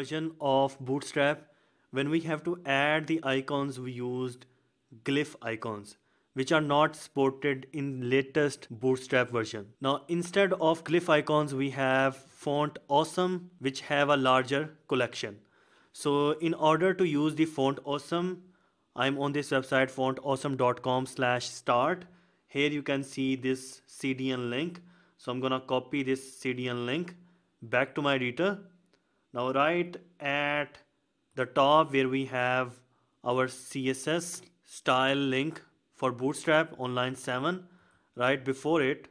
version of Bootstrap, when we have to add the icons, we used Glyphicons which are not supported in latest bootstrap version. Now instead of Glyphicons we have font awesome which have a larger collection. So in order to use the font awesome i'm on this website fontawesome.com slash start. Here you can see this cdn link. So i'm gonna copy this cdn link back to my editor now right at the top where we have our css style link for bootstrap on line 7 right before it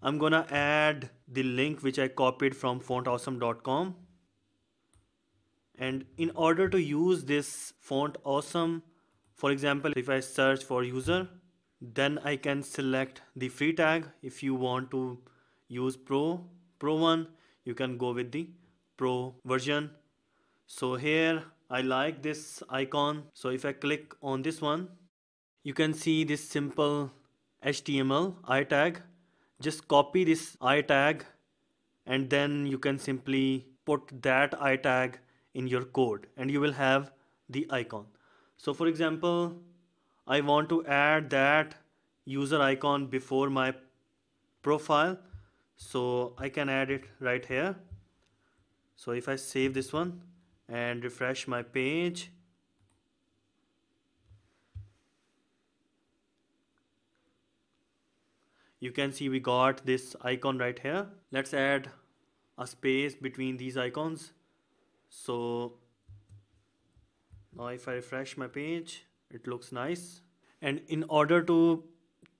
I'm gonna add the link which I copied from fontawesome.com and in order to use this font awesome for example if I search for user then I can select the free tag. If you want to use pro pro one you can go with the pro version. So here I like this icon. So if I click on this one you can see this simple HTML I tag. Just copy this I tag and then you can simply put that I tag in your code and you will have the icon. So for example I want to add that user icon before my profile. So I can add it right here so if I save this one and refresh my page you can see we got this icon right here. Let's add a space between these icons. So now if I refresh my page it looks nice. And in order to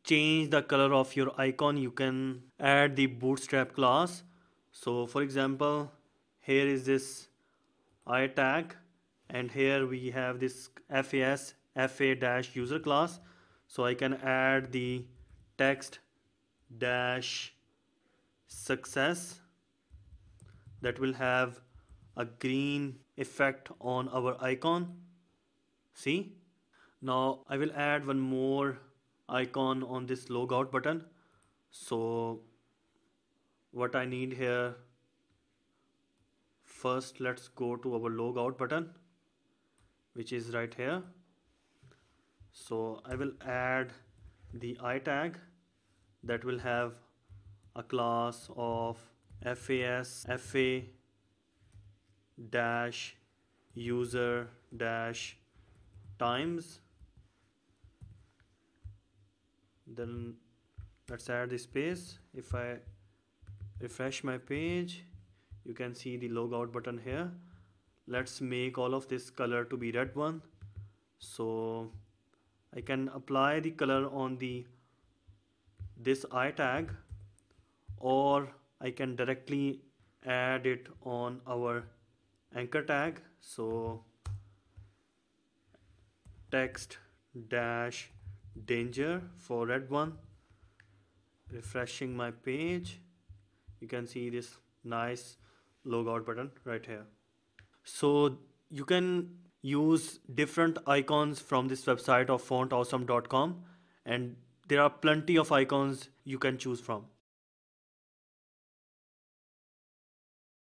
change the color of your icon you can add the bootstrap class. So for example here is this I tag and here we have this FAS FA dash user class. So I can add the text dash success that will have a green effect on our icon. See? Now I will add one more icon on this logout button. So what I need here first let's go to our logout button which is right here. So I will add the I tag that will have a class of FAS FA dash user dash times. Then let's add the space. If I refresh my page you can see the logout button here. Let's make all of this color to be red one. So I can apply the color on the this I tag or I can directly add it on our anchor tag. So text dash danger for red one. Refreshing my page. You can see this nice logout button right here. So you can use different icons from this website of fontawesome.com and there are plenty of icons you can choose from